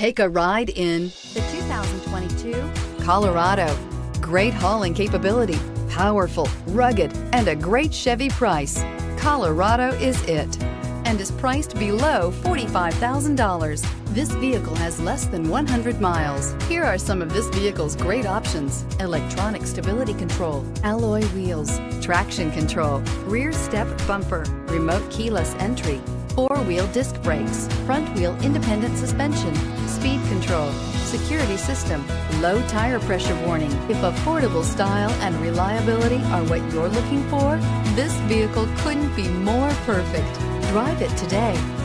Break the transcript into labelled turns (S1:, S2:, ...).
S1: Take a ride in the 2022 Colorado. Great hauling capability, powerful, rugged, and a great Chevy price. Colorado is it and is priced below $45,000. This vehicle has less than 100 miles. Here are some of this vehicle's great options. Electronic stability control, alloy wheels, traction control, rear step bumper, remote keyless entry, four-wheel disc brakes, front-wheel independent suspension, speed control, security system, low tire pressure warning. If affordable style and reliability are what you're looking for, this vehicle couldn't be more perfect. Drive it today.